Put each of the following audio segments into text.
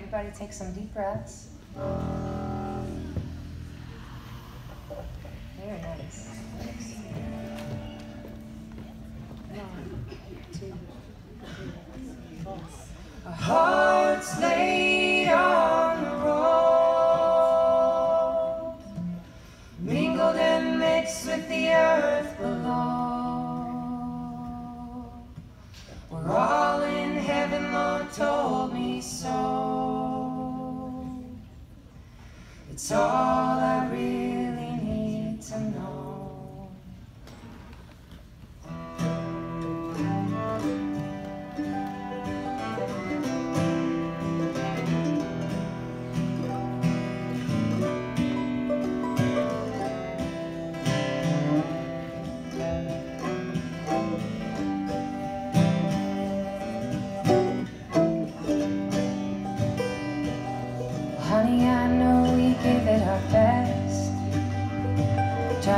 everybody take some deep breaths. Very nice. One, two, three, four. It's all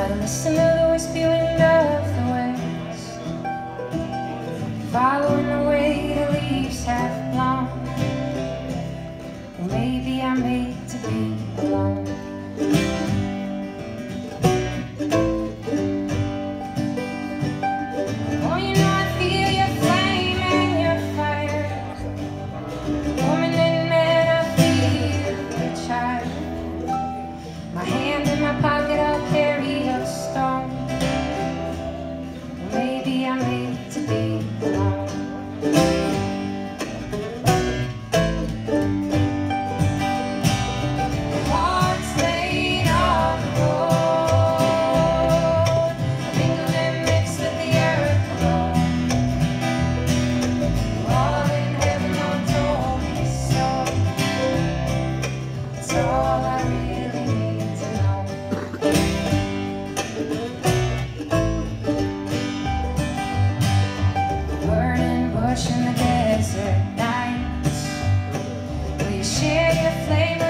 try to listen to the whispering of the waves Following the way the leaves have blown. Maybe I'm made to be alone. place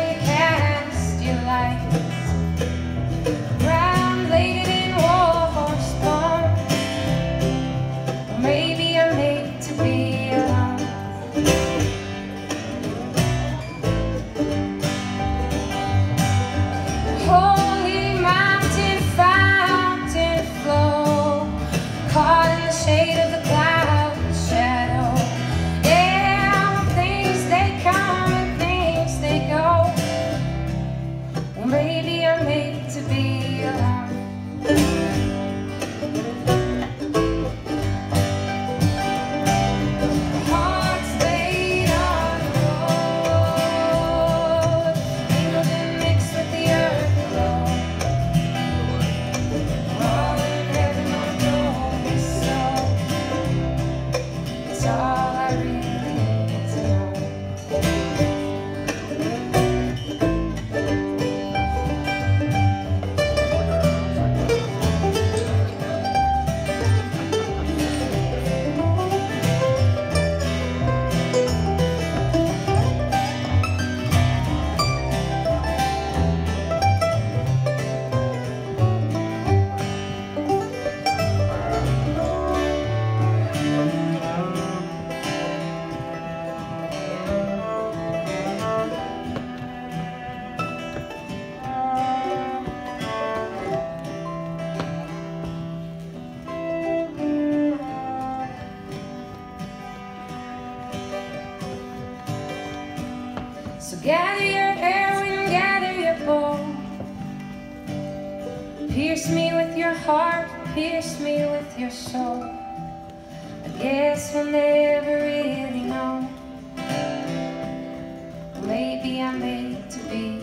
Gather your airwind, gather your bow. Pierce me with your heart, pierce me with your soul. I guess we'll never really know. Maybe I'm made to be.